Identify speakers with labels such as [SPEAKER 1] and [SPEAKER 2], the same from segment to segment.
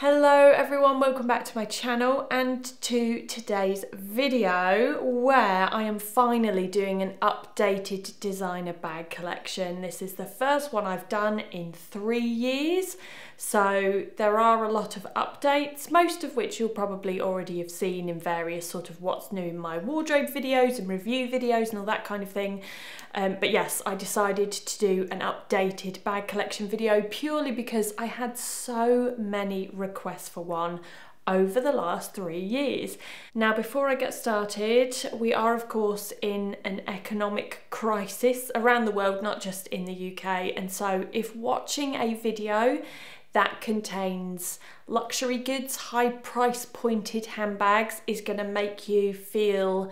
[SPEAKER 1] Hello everyone, welcome back to my channel and to today's video where I am finally doing an updated designer bag collection. This is the first one I've done in three years so there are a lot of updates, most of which you'll probably already have seen in various sort of what's new in my wardrobe videos and review videos and all that kind of thing. Um, but yes, I decided to do an updated bag collection video purely because I had so many requests for one over the last three years. Now, before I get started, we are, of course, in an economic crisis around the world, not just in the UK. And so, if watching a video that contains luxury goods, high price pointed handbags is going to make you feel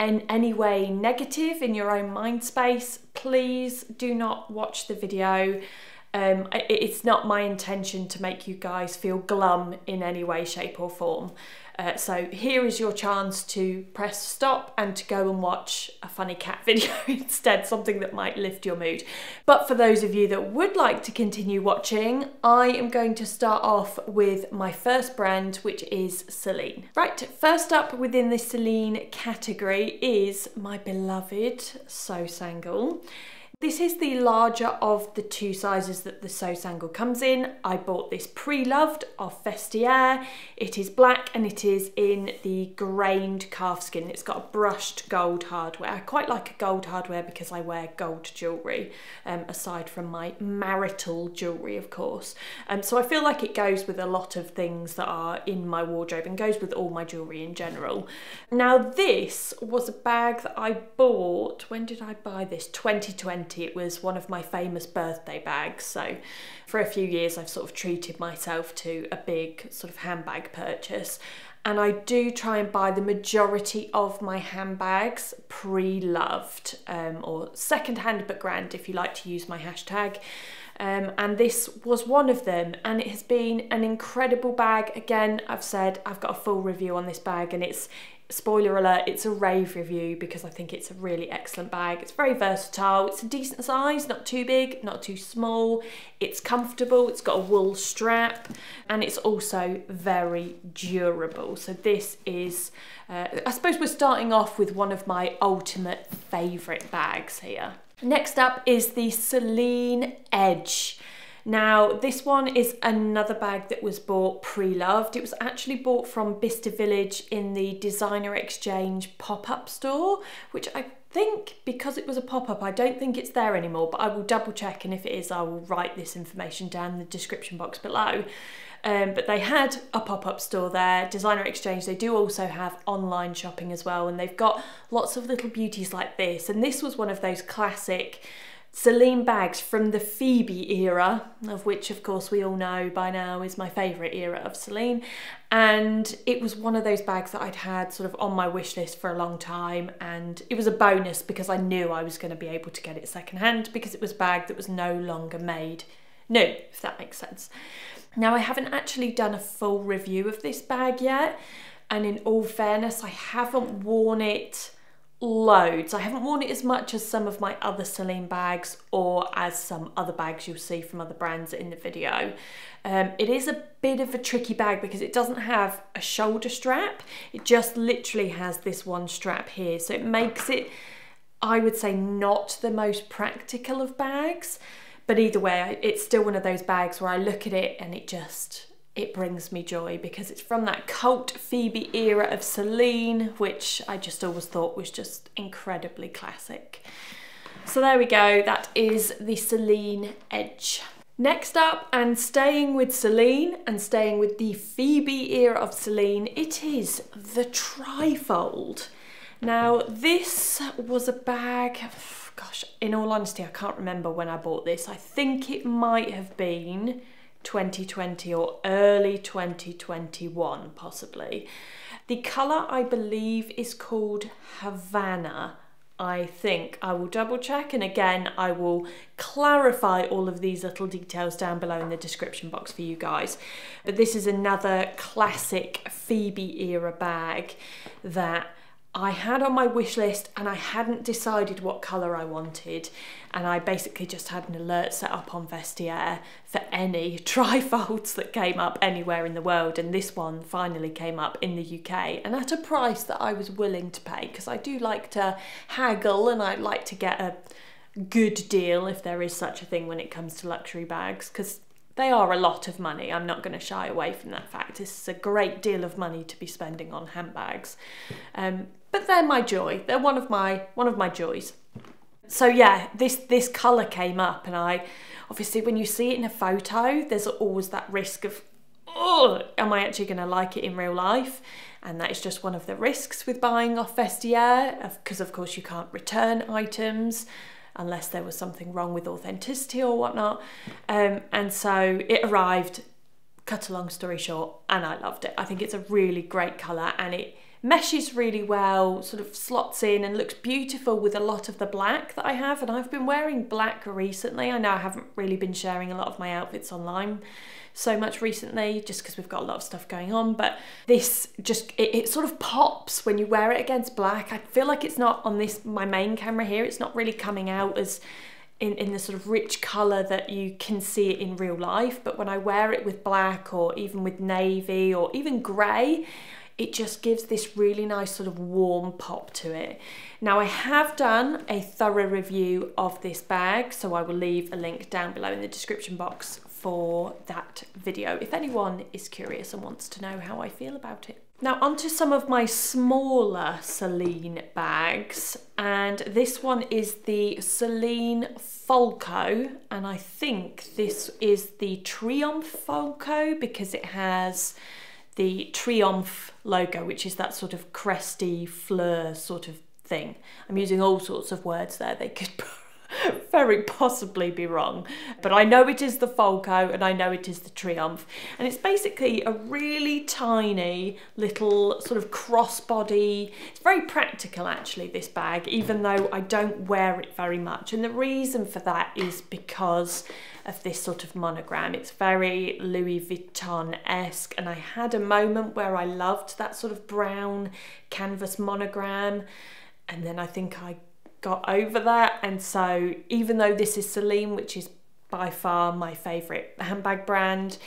[SPEAKER 1] in any way negative in your own mind space, please do not watch the video. Um, it's not my intention to make you guys feel glum in any way, shape, or form. Uh, so here is your chance to press stop and to go and watch a funny cat video instead, something that might lift your mood. But for those of you that would like to continue watching, I am going to start off with my first brand, which is Celine. Right, first up within the Celine category is my beloved Seau Sangle. This is the larger of the two sizes that the Seau Sangle comes in. I bought this pre-loved off Vestiaire. It is black and it is in the grained calfskin. It's got a brushed gold hardware. I quite like a gold hardware because I wear gold jewellery, um, aside from my marital jewellery, of course. Um, so I feel like it goes with a lot of things that are in my wardrobe and goes with all my jewellery in general. Now this was a bag that I bought, when did I buy this? 2020 it was one of my famous birthday bags. So for a few years, I've sort of treated myself to a big sort of handbag purchase. And I do try and buy the majority of my handbags pre-loved um, or second-hand but grand if you like to use my hashtag. Um, and this was one of them and it has been an incredible bag again I've said I've got a full review on this bag and it's spoiler alert, it's a rave review because I think it's a really excellent bag. It's very versatile, it's a decent size, not too big, not too small. It's comfortable, it's got a wool strap, and it's also very durable. So this is, uh, I suppose we're starting off with one of my ultimate favourite bags here. Next up is the Celine Edge. Now, this one is another bag that was bought pre-loved. It was actually bought from Bicester Village in the Designer Exchange pop-up store, which I think because it was a pop-up, I don't think it's there anymore, but I will double check and if it is, I will write this information down in the description box below. Um, but they had a pop-up store there, Designer Exchange. They do also have online shopping as well, and they've got lots of little beauties like this. And this was one of those classic Celine bags from the Phoebe era, of which, of course, we all know by now is my favourite era of Celine. And it was one of those bags that I'd had sort of on my wish list for a long time. And it was a bonus because I knew I was going to be able to get it secondhand because it was a bag that was no longer made new, if that makes sense. Now, I haven't actually done a full review of this bag yet. And in all fairness, I haven't worn it loads. I haven't worn it as much as some of my other Celine bags or as some other bags you'll see from other brands in the video. Um, it is a bit of a tricky bag because it doesn't have a shoulder strap. It just literally has this one strap here. So it makes it, I would say, not the most practical of bags. But either way, it's still one of those bags where I look at it and it just it brings me joy because it's from that cult Phoebe era of Celine, which I just always thought was just incredibly classic. So there we go, that is the Celine Edge. Next up, and staying with Celine and staying with the Phoebe era of Celine, it is the Trifold. Now, this was a bag, gosh, in all honesty, I can't remember when I bought this. I think it might have been 2020 or early 2021 possibly. The colour I believe is called Havana. I think I will double check and again I will clarify all of these little details down below in the description box for you guys. But this is another classic Phoebe era bag that I had on my wish list and I hadn't decided what colour I wanted and I basically just had an alert set up on Vestiaire for any trifolds that came up anywhere in the world and this one finally came up in the UK and at a price that I was willing to pay because I do like to haggle and I like to get a good deal if there is such a thing when it comes to luxury bags because they are a lot of money. I'm not going to shy away from that fact. It's a great deal of money to be spending on handbags. Um, but they're my joy. They're one of my one of my joys. So yeah, this this colour came up and I obviously when you see it in a photo, there's always that risk of oh, am I actually going to like it in real life? And that is just one of the risks with buying off Vestiaire, because of course you can't return items unless there was something wrong with authenticity or whatnot. Um, and so it arrived, cut a long story short, and I loved it. I think it's a really great colour and it meshes really well, sort of slots in and looks beautiful with a lot of the black that I have. And I've been wearing black recently. I know I haven't really been sharing a lot of my outfits online so much recently just because we've got a lot of stuff going on but this just it, it, sort of pops when you wear it against black I feel like it's not on this my main camera here it's not really coming out as in, in the sort of rich colour that you can see it in real life but when I wear it with black or even with navy or even grey it just gives this really nice sort of warm pop to it. Now I have done a thorough review of this bag, so I will leave a link down below in the description box for that video if anyone is curious and wants to know how I feel about it. Now onto some of my smaller Celine bags and this one is the Celine Folco and I think this is the Triomphe Folco because it has the Triumph logo, which is that sort of cresty fleur sort of thing. I'm using all sorts of words there. They could very possibly be wrong. But I know it is the Folco and I know it is the Triumph. And it's basically a really tiny little sort of crossbody. It's very practical actually, this bag, even though I don't wear it very much. And the reason for that is because of this sort of monogram. It's very Louis Vuitton-esque and I had a moment where I loved that sort of brown canvas monogram and then I think I got over that. And so even though this is Celine, which is by far my favourite handbag brand,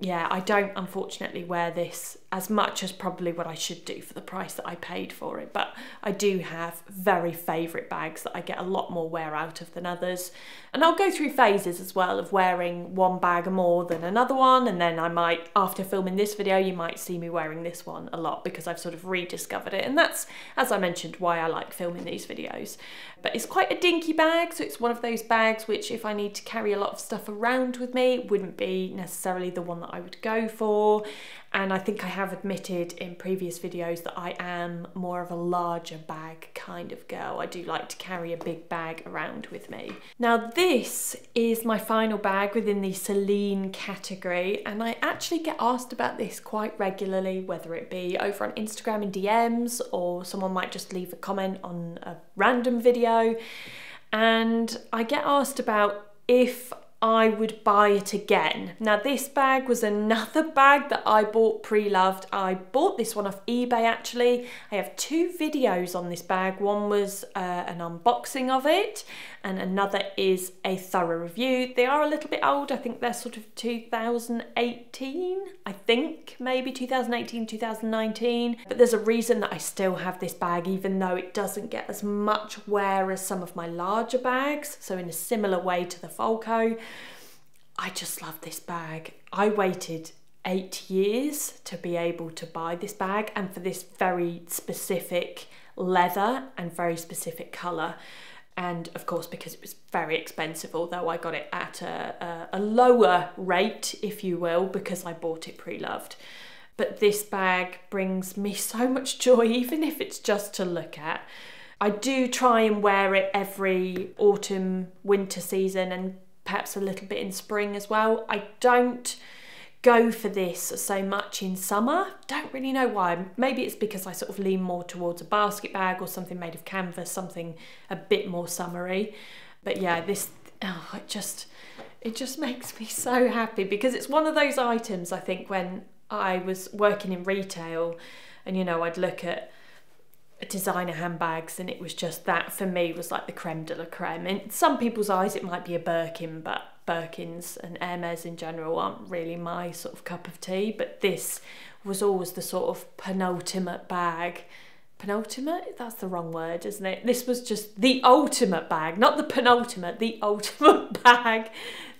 [SPEAKER 1] yeah, I don't unfortunately wear this as much as probably what I should do for the price that I paid for it. But I do have very favourite bags that I get a lot more wear out of than others. And I'll go through phases as well of wearing one bag more than another one. And then I might, after filming this video, you might see me wearing this one a lot because I've sort of rediscovered it. And that's, as I mentioned, why I like filming these videos. But it's quite a dinky bag. So it's one of those bags which if I need to carry a lot of stuff around with me, wouldn't be necessarily the one that I would go for. And I think I have admitted in previous videos that I am more of a larger bag kind of girl. I do like to carry a big bag around with me. Now this is my final bag within the Celine category and I actually get asked about this quite regularly, whether it be over on Instagram in DMs or someone might just leave a comment on a random video. And I get asked about if I would buy it again. Now this bag was another bag that I bought pre-loved. I bought this one off eBay actually. I have two videos on this bag. One was uh, an unboxing of it and another is a thorough review. They are a little bit old. I think they're sort of 2018, I think maybe 2018, 2019. But there's a reason that I still have this bag even though it doesn't get as much wear as some of my larger bags. So in a similar way to the Folco. I just love this bag. I waited eight years to be able to buy this bag and for this very specific leather and very specific colour. And of course, because it was very expensive, although I got it at a, a, a lower rate, if you will, because I bought it pre-loved. But this bag brings me so much joy, even if it's just to look at. I do try and wear it every autumn, winter season and perhaps a little bit in spring as well. I don't go for this so much in summer. Don't really know why. Maybe it's because I sort of lean more towards a basket bag or something made of canvas, something a bit more summery. But yeah, this, oh, it just, it just makes me so happy because it's one of those items I think when I was working in retail and you know, I'd look at designer handbags and it was just that for me was like the creme de la creme. In some people's eyes it might be a Birkin, but Birkins and Hermes in general aren't really my sort of cup of tea, but this was always the sort of penultimate bag. Penultimate? That's the wrong word, isn't it? This was just the ultimate bag, not the penultimate, the ultimate bag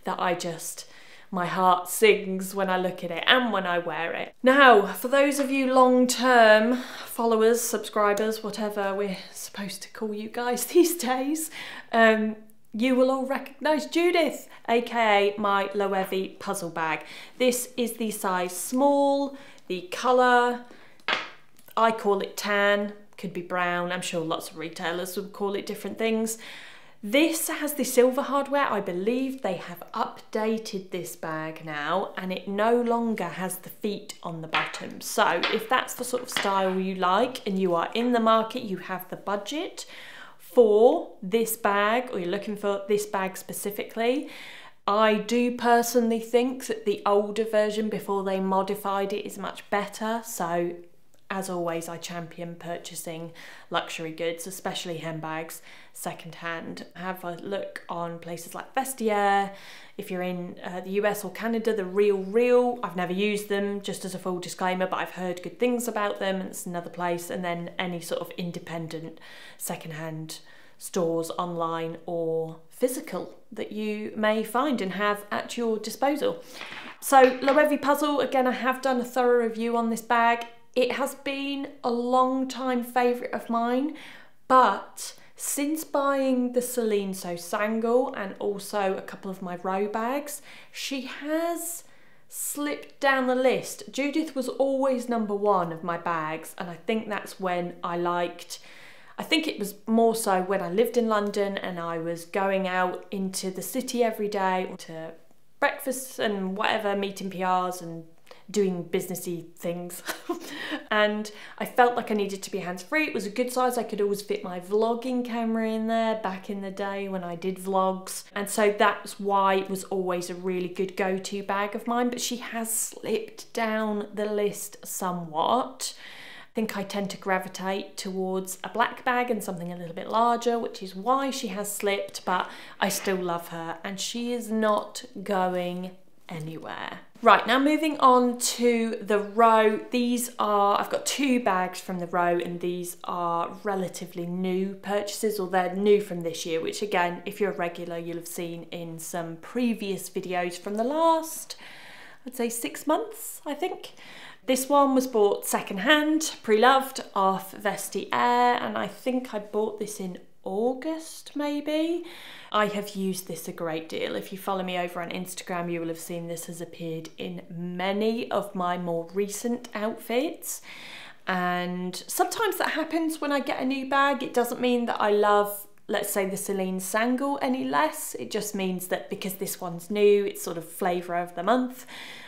[SPEAKER 1] that I just my heart sings when I look at it and when I wear it. Now, for those of you long term followers, subscribers, whatever we're supposed to call you guys these days, um, you will all recognise Judith, aka my Loewe puzzle bag. This is the size small, the colour, I call it tan, could be brown, I'm sure lots of retailers would call it different things. This has the silver hardware. I believe they have updated this bag now and it no longer has the feet on the bottom. So if that's the sort of style you like and you are in the market, you have the budget for this bag or you're looking for this bag specifically, I do personally think that the older version before they modified it is much better. So as always, I champion purchasing luxury goods, especially handbags, secondhand. Have a look on places like Vestiaire. If you're in uh, the US or Canada, the Real Real. I've never used them, just as a full disclaimer, but I've heard good things about them. It's another place. And then any sort of independent secondhand stores online or physical that you may find and have at your disposal. So Loewe Puzzle, again, I have done a thorough review on this bag. It has been a long time favourite of mine, but since buying the Celine Seau Sangle and also a couple of my Row bags, she has slipped down the list. Judith was always number one of my bags, and I think that's when I liked. I think it was more so when I lived in London and I was going out into the city every day to breakfast and whatever, meeting PRs and doing businessy things. and I felt like I needed to be hands free. It was a good size. I could always fit my vlogging camera in there back in the day when I did vlogs. And so that's why it was always a really good go to bag of mine. But she has slipped down the list somewhat. I think I tend to gravitate towards a black bag and something a little bit larger, which is why she has slipped, but I still love her and she is not going anywhere. Right, now moving on to the Row. These are, I've got two bags from the Row and these are relatively new purchases or they're new from this year, which again, if you're a regular, you'll have seen in some previous videos from the last, I'd say six months, I think. This one was bought secondhand, pre-loved off Vestiaire, and I think I bought this in August maybe. I have used this a great deal. If you follow me over on Instagram, you will have seen this has appeared in many of my more recent outfits. And sometimes that happens when I get a new bag. It doesn't mean that I love, let's say, the Celine Sangle any less. It just means that because this one's new, it's sort of flavour of the month.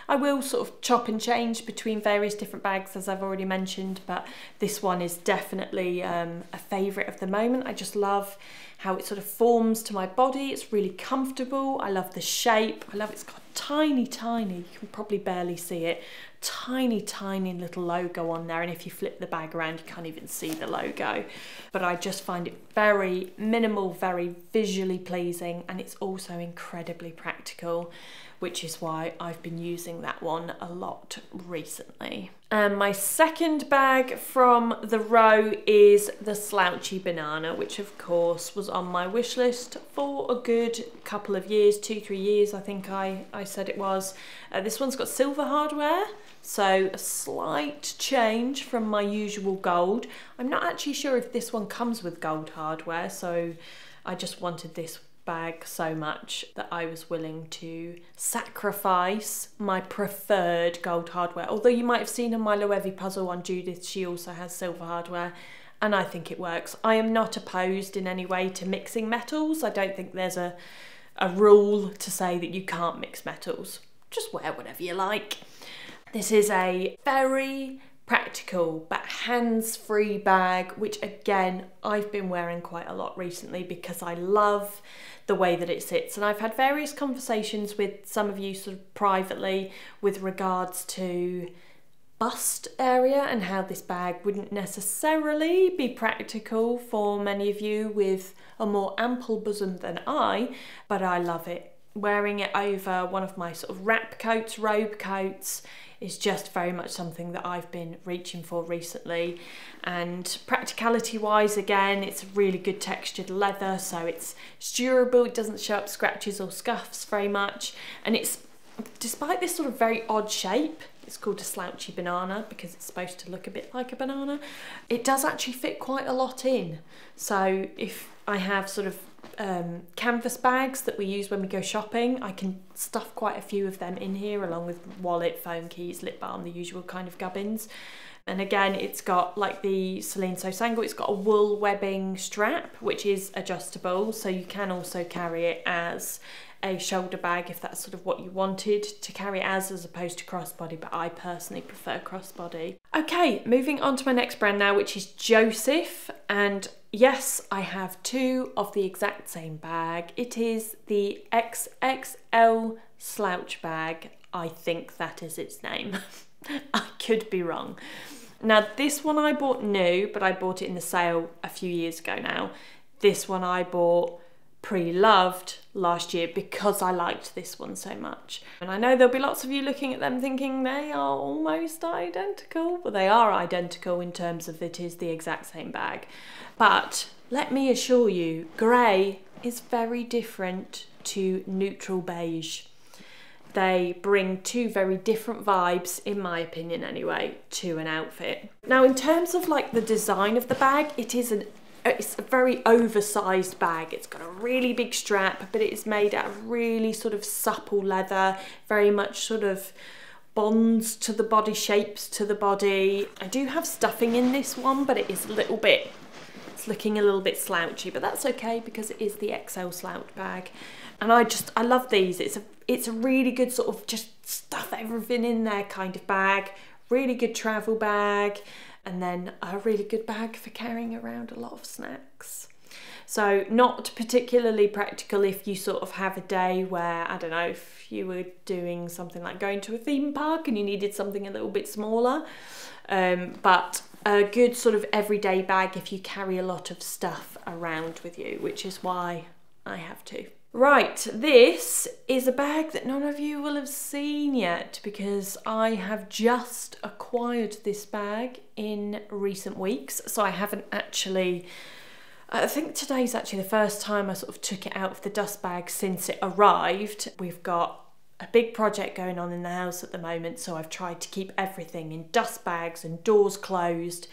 [SPEAKER 1] I will sort of chop and change between various different bags as I've already mentioned, but this one is definitely um, a favourite of the moment. I just love how it sort of forms to my body. It's really comfortable. I love the shape. I love it's got tiny, tiny, you can probably barely see it, tiny, tiny little logo on there. And if you flip the bag around, you can't even see the logo. But I just find it very minimal, very visually pleasing, and it's also incredibly practical which is why I've been using that one a lot recently. And my second bag from the Row is the Slouchy Banana, which of course was on my wish list for a good couple of years, two, three years I think I, I said it was. Uh, this one's got silver hardware, so a slight change from my usual gold. I'm not actually sure if this one comes with gold hardware, so I just wanted this bag so much that I was willing to sacrifice my preferred gold hardware. Although you might have seen on my Loewe puzzle on Judith, she also has silver hardware and I think it works. I am not opposed in any way to mixing metals. I don't think there's a, a rule to say that you can't mix metals. Just wear whatever you like. This is a very practical but hands-free bag which again I've been wearing quite a lot recently because I love the way that it sits. And I've had various conversations with some of you sort of privately with regards to bust area and how this bag wouldn't necessarily be practical for many of you with a more ample bosom than I, but I love it. Wearing it over one of my sort of wrap coats, robe coats, is just very much something that I've been reaching for recently. And practicality wise, again, it's a really good textured leather, so it's, it's durable, it doesn't show up scratches or scuffs very much. And it's, despite this sort of very odd shape, it's called a slouchy banana because it's supposed to look a bit like a banana. It does actually fit quite a lot in. So if I have sort of um, canvas bags that we use when we go shopping. I can stuff quite a few of them in here along with wallet, phone keys, lip balm, the usual kind of gubbins. And again, it's got like the Celine Seau Sangle, it's got a wool webbing strap, which is adjustable. So you can also carry it as a shoulder bag if that's sort of what you wanted to carry as as opposed to crossbody but I personally prefer crossbody. Okay moving on to my next brand now which is Joseph and yes I have two of the exact same bag. It is the XXL slouch bag I think that is its name. I could be wrong. Now this one I bought new but I bought it in the sale a few years ago now. This one I bought pre-loved last year because I liked this one so much. And I know there'll be lots of you looking at them thinking they are almost identical, but they are identical in terms of it is the exact same bag. But let me assure you, grey is very different to neutral beige. They bring two very different vibes, in my opinion anyway, to an outfit. Now in terms of like the design of the bag, it is an it's a very oversized bag. It's got a really big strap, but it is made out of really sort of supple leather, very much sort of bonds to the body, shapes to the body. I do have stuffing in this one, but it is a little bit, it's looking a little bit slouchy, but that's okay because it is the XL slouch bag. And I just, I love these. It's a, it's a really good sort of just stuff everything in there kind of bag. Really good travel bag and then a really good bag for carrying around a lot of snacks. So not particularly practical if you sort of have a day where, I don't know, if you were doing something like going to a theme park and you needed something a little bit smaller, um, but a good sort of everyday bag if you carry a lot of stuff around with you, which is why I have two. Right, this is a bag that none of you will have seen yet because I have just acquired this bag in recent weeks. So I haven't actually, I think today's actually the first time I sort of took it out of the dust bag since it arrived. We've got a big project going on in the house at the moment, so I've tried to keep everything in dust bags and doors closed.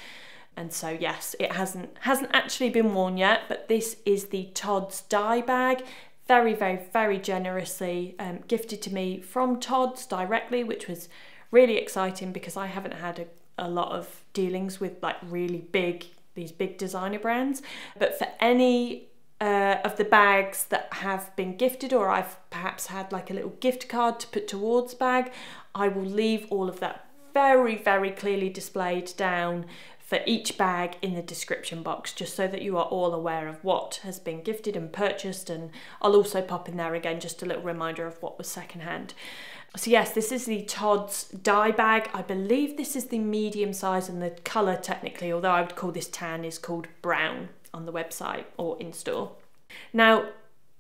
[SPEAKER 1] And so yes, it hasn't hasn't actually been worn yet, but this is the Tod's Di Bag very, very, very generously um, gifted to me from Tod's directly, which was really exciting because I haven't had a, a lot of dealings with like really big, these big designer brands. But for any uh, of the bags that have been gifted or I've perhaps had like a little gift card to put towards bag, I will leave all of that very, very clearly displayed down for each bag in the description box just so that you are all aware of what has been gifted and purchased and I'll also pop in there again just a little reminder of what was secondhand. So yes, this is the Tod's Di Bag. I believe this is the medium size and the colour technically, although I would call this tan, is called brown on the website or in store. Now,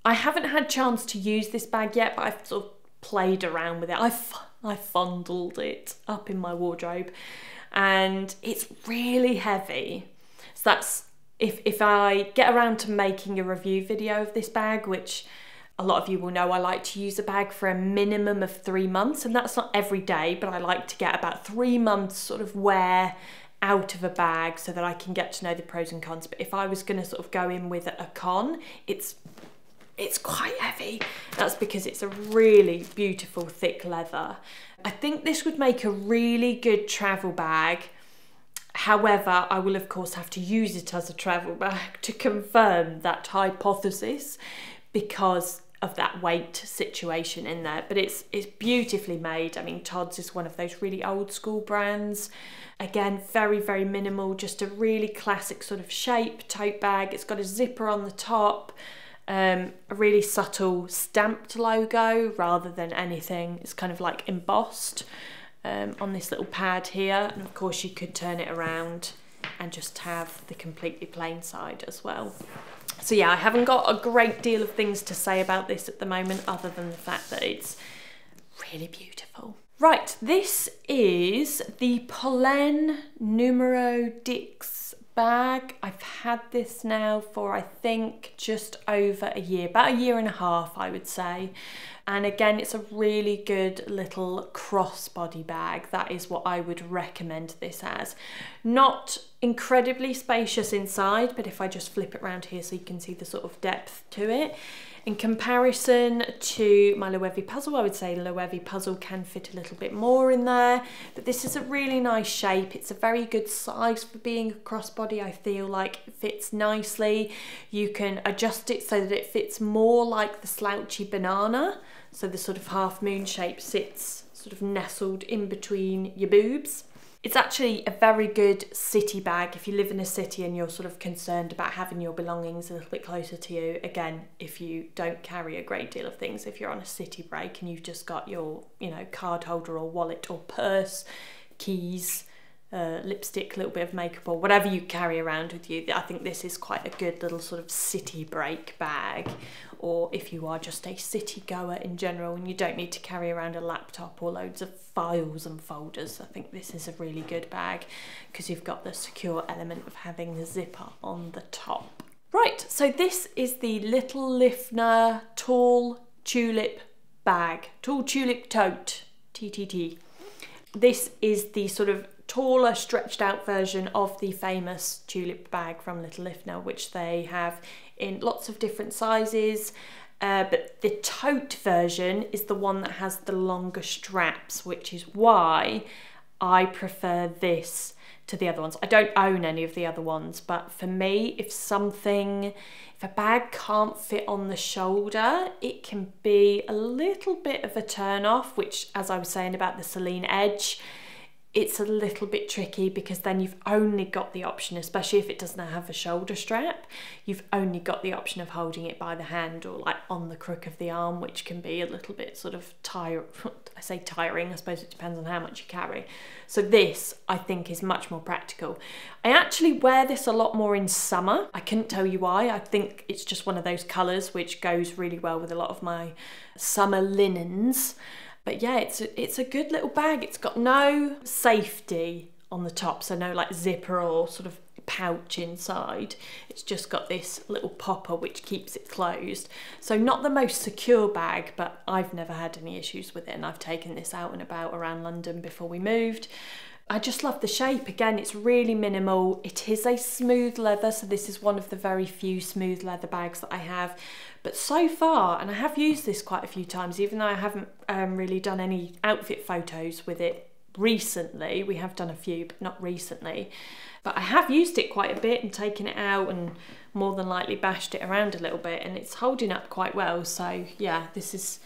[SPEAKER 1] I haven't had chance to use this bag yet, but I've sort of played around with it. I've I fondled it up in my wardrobe and it's really heavy. So that's if, if I get around to making a review video of this bag, which a lot of you will know I like to use a bag for a minimum of three months, and that's not every day, but I like to get about three months sort of wear out of a bag so that I can get to know the pros and cons. But if I was going to sort of go in with a con, it's it's quite heavy. That's because it's a really beautiful thick leather. I think this would make a really good travel bag. However, I will of course have to use it as a travel bag to confirm that hypothesis because of that weight situation in there. But it's it's beautifully made. I mean, Tod's is one of those really old school brands. Again, very, very minimal, just a really classic sort of shape tote bag. It's got a zipper on the top um, a really subtle stamped logo rather than anything. It's kind of like embossed. um, on this little pad here. And of course you could turn it around and just have the completely plain side as well. So yeah, I haven't got a great deal of things to say about this at the moment other than the fact that it's really beautiful. Right, this is the Polène Numero Dix bag. I've had this now for I think just over a year, about a year and a half I would say. And again, it's a really good little crossbody bag. That is what I would recommend this as. Not incredibly spacious inside, but if I just flip it around here so you can see the sort of depth to it, in comparison to my Loewe puzzle, I would say Loewe puzzle can fit a little bit more in there, but this is a really nice shape. It's a very good size for being a crossbody. I feel like it fits nicely. You can adjust it so that it fits more like the slouchy banana. So the sort of half moon shape sits sort of nestled in between your boobs. It's actually a very good city bag if you live in a city and you're sort of concerned about having your belongings a little bit closer to you. Again, if you don't carry a great deal of things, if you're on a city break and you've just got your, you know, card holder or wallet or purse, keys, uh, lipstick, a little bit of makeup or whatever you carry around with you. I think this is quite a good little sort of city break bag or if you are just a city goer in general and you don't need to carry around a laptop or loads of files and folders. I think this is a really good bag because you've got the secure element of having the zipper on the top. Right, so this is the Little Liffner Tall Tulip bag, Tall Tulip Tote, TTT. This is the sort of taller stretched out version of the famous tulip bag from Little Liffner which they have in lots of different sizes uh, but the tote version is the one that has the longer straps which is why I prefer this to the other ones. I don't own any of the other ones but for me if something if a bag can't fit on the shoulder it can be a little bit of a turn off which as I was saying about the Celine Edge it's a little bit tricky because then you've only got the option, especially if it doesn't have a shoulder strap, you've only got the option of holding it by the hand or like on the crook of the arm, which can be a little bit sort of tiring. I say tiring, I suppose it depends on how much you carry. So this, I think, is much more practical. I actually wear this a lot more in summer. I couldn't tell you why. I think it's just one of those colours which goes really well with a lot of my summer linens. But yeah, it's a, it's a good little bag. It's got no safety on the top, so no like zipper or sort of pouch inside. It's just got this little popper which keeps it closed. So not the most secure bag, but I've never had any issues with it and I've taken this out and about around London before we moved. I just love the shape. Again, it's really minimal. It is a smooth leather, so this is one of the very few smooth leather bags that I have. But so far, and I have used this quite a few times, even though I haven't um, really done any outfit photos with it recently. We have done a few, but not recently. But I have used it quite a bit and taken it out and more than likely bashed it around a little bit and it's holding up quite well. So yeah, this is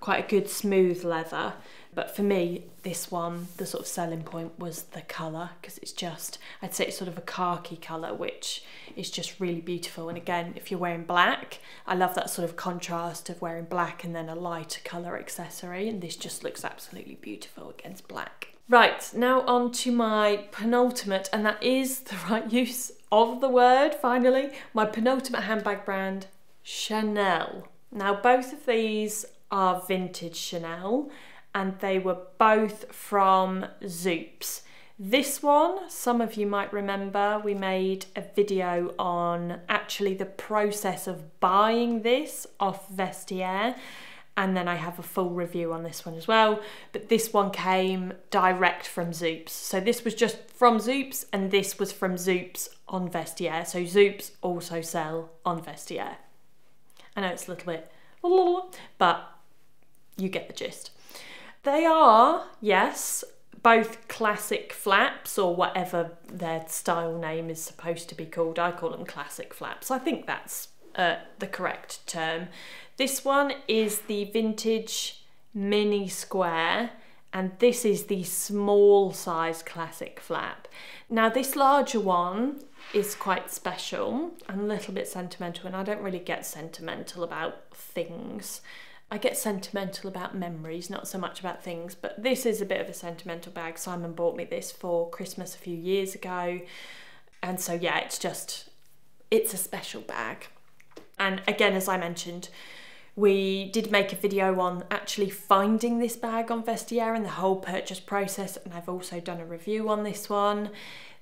[SPEAKER 1] quite a good smooth leather. But for me, this one, the sort of selling point was the colour because it's just, I'd say it's sort of a khaki colour, which is just really beautiful. And again, if you're wearing black, I love that sort of contrast of wearing black and then a lighter colour accessory. And this just looks absolutely beautiful against black. Right, now on to my penultimate, and that is the right use of the word, finally. My penultimate handbag brand, Chanel. Now, both of these are vintage Chanel and they were both from Zoops. This one, some of you might remember, we made a video on actually the process of buying this off Vestiaire and then I have a full review on this one as well. But this one came direct from Zoops. So this was just from Zoops and this was from Zoops on Vestiaire. So Zoops also sell on Vestiaire. I know it's a little bit, but you get the gist. They are, yes, both classic flaps or whatever their style name is supposed to be called. I call them classic flaps. I think that's uh, the correct term. This one is the vintage mini square and this is the small size classic flap. Now this larger one is quite special and a little bit sentimental and I don't really get sentimental about things I get sentimental about memories, not so much about things, but this is a bit of a sentimental bag. Simon bought me this for Christmas a few years ago. And so, yeah, it's just, it's a special bag. And again, as I mentioned, we did make a video on actually finding this bag on Vestiaire and the whole purchase process, and I've also done a review on this one.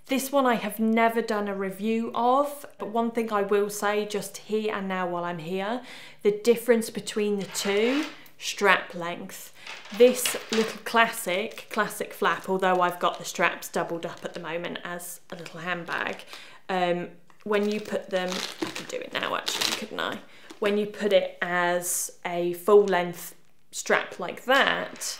[SPEAKER 1] This one I have never done a review of, but one thing I will say just here and now while I'm here, the difference between the two, strap length. This little classic, classic flap, although I've got the straps doubled up at the moment as a little handbag, um, when you put them, I could do it now actually, couldn't I? When you put it as a full length strap like that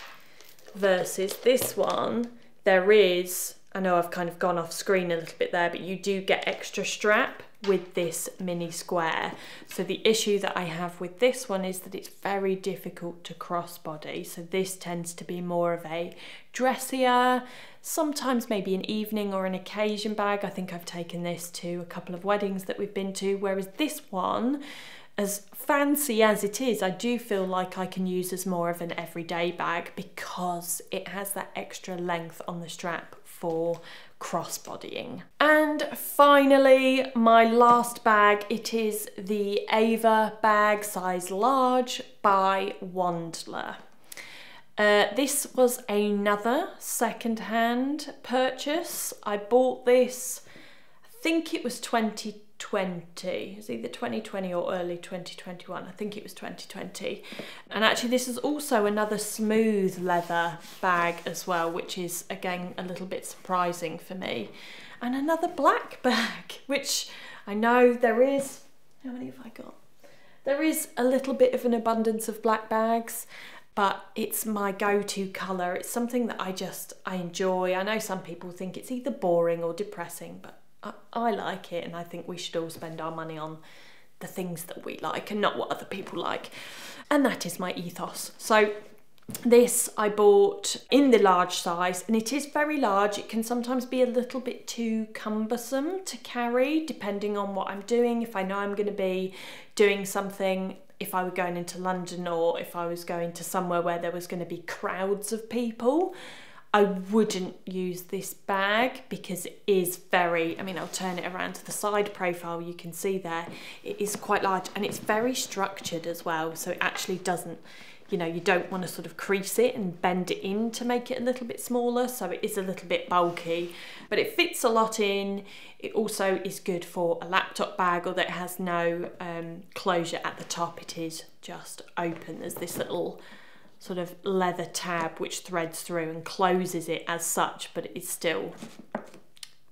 [SPEAKER 1] versus this one, there is I know I've kind of gone off screen a little bit there, but you do get extra strap with this mini square. So the issue that I have with this one is that it's very difficult to crossbody. So this tends to be more of a dressier, sometimes maybe an evening or an occasion bag. I think I've taken this to a couple of weddings that we've been to, whereas this one, as fancy as it is, I do feel like I can use as more of an everyday bag because it has that extra length on the strap for crossbodying. And finally, my last bag, it is the Ava bag size large by Wandler. Uh, this was another second-hand purchase. I bought this, I think it was 20 2020. It's either 2020 or early 2021. I think it was 2020. And actually, this is also another smooth leather bag as well, which is again a little bit surprising for me. And another black bag, which I know there is. How many have I got? There is a little bit of an abundance of black bags but it's my go-to color it's something that i just i enjoy i know some people think it's either boring or depressing but I, I like it and I think we should all spend our money on the things that we like and not what other people like. And that is my ethos. So this I bought in the large size and it is very large. It can sometimes be a little bit too cumbersome to carry depending on what I'm doing. If I know I'm going to be doing something, if I were going into London or if I was going to somewhere where there was going to be crowds of people, I wouldn't use this bag because it is very, I mean, I'll turn it around to the side profile, you can see there, it is quite large and it's very structured as well. So it actually doesn't, you know, you don't want to sort of crease it and bend it in to make it a little bit smaller. So it is a little bit bulky, but it fits a lot in. It also is good for a laptop bag, although it has no um, closure at the top. It is just open. There's this little sort of leather tab which threads through and closes it as such, but it's still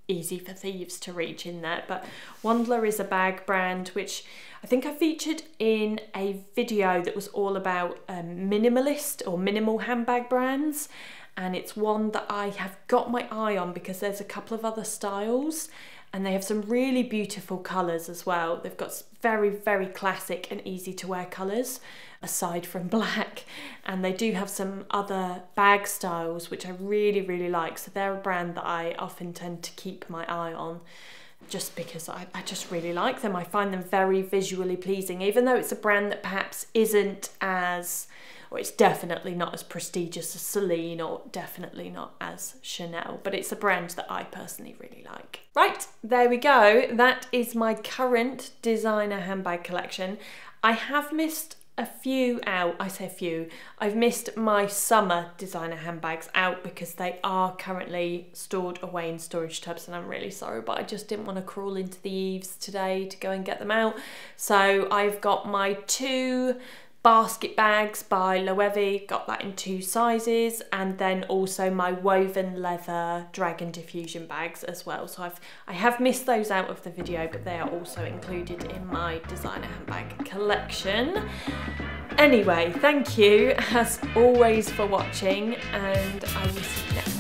[SPEAKER 1] easy for thieves to reach in there. But Wandler is a bag brand which I think I featured in a video that was all about um, minimalist or minimal handbag brands. And it's one that I have got my eye on because there's a couple of other styles and they have some really beautiful colours as well. They've got very, very classic and easy to wear colours aside from black. And they do have some other bag styles which I really, really like. So they're a brand that I often tend to keep my eye on just because I, I just really like them. I find them very visually pleasing, even though it's a brand that perhaps isn't as or it's definitely not as prestigious as Celine or definitely not as Chanel, but it's a brand that I personally really like. Right, there we go. That is my current designer handbag collection. I have missed a few out. I say a few. I've missed my summer designer handbags out because they are currently stored away in storage tubs and I'm really sorry but I just didn't want to crawl into the eaves today to go and get them out. So I've got my two basket bags by Loewe, got that in two sizes, and then also my woven leather Dragon Diffusion bags as well. So I've I have missed those out of the video, but they are also included in my designer handbag collection. Anyway, thank you as always for watching, and I will see you next